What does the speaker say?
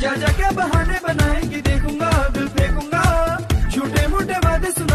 जा जा क्या बहाने बनाएँगी देखूँगा दिल फेंकूँगा। झूठे मूठे वादे सुन